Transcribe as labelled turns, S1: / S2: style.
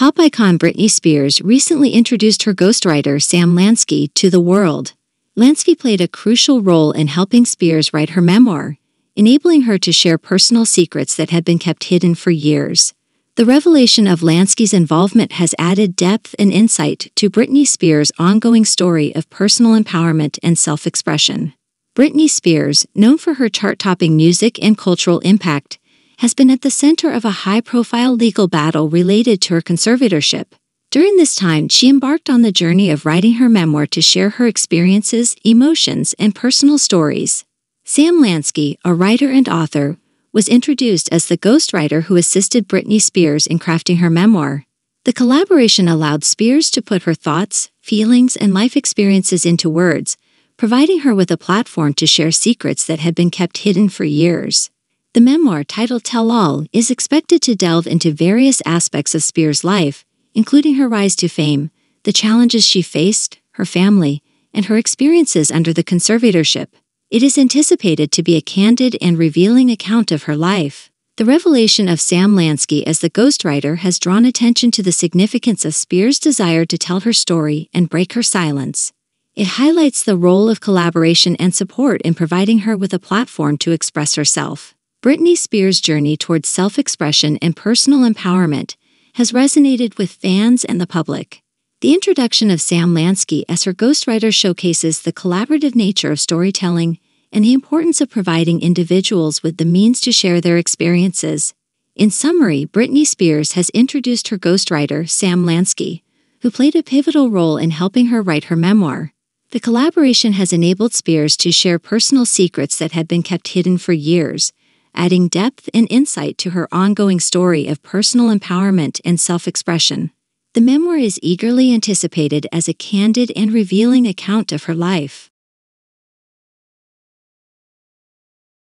S1: Pop icon Britney Spears recently introduced her ghostwriter Sam Lansky to the world. Lansky played a crucial role in helping Spears write her memoir, enabling her to share personal secrets that had been kept hidden for years. The revelation of Lansky's involvement has added depth and insight to Britney Spears' ongoing story of personal empowerment and self expression. Britney Spears, known for her chart topping music and cultural impact, has been at the center of a high profile legal battle related to her conservatorship. During this time, she embarked on the journey of writing her memoir to share her experiences, emotions, and personal stories. Sam Lansky, a writer and author, was introduced as the ghostwriter who assisted Britney Spears in crafting her memoir. The collaboration allowed Spears to put her thoughts, feelings, and life experiences into words, providing her with a platform to share secrets that had been kept hidden for years. The memoir, titled Tell All, is expected to delve into various aspects of Spears' life, including her rise to fame, the challenges she faced, her family, and her experiences under the conservatorship. It is anticipated to be a candid and revealing account of her life. The revelation of Sam Lansky as the ghostwriter has drawn attention to the significance of Spears' desire to tell her story and break her silence. It highlights the role of collaboration and support in providing her with a platform to express herself. Britney Spears' journey towards self expression and personal empowerment has resonated with fans and the public. The introduction of Sam Lansky as her ghostwriter showcases the collaborative nature of storytelling and the importance of providing individuals with the means to share their experiences. In summary, Britney Spears has introduced her ghostwriter, Sam Lansky, who played a pivotal role in helping her write her memoir. The collaboration has enabled Spears to share personal secrets that had been kept hidden for years, adding depth and insight to her ongoing story of personal empowerment and self expression. The memoir is eagerly anticipated as a candid and revealing account of her life.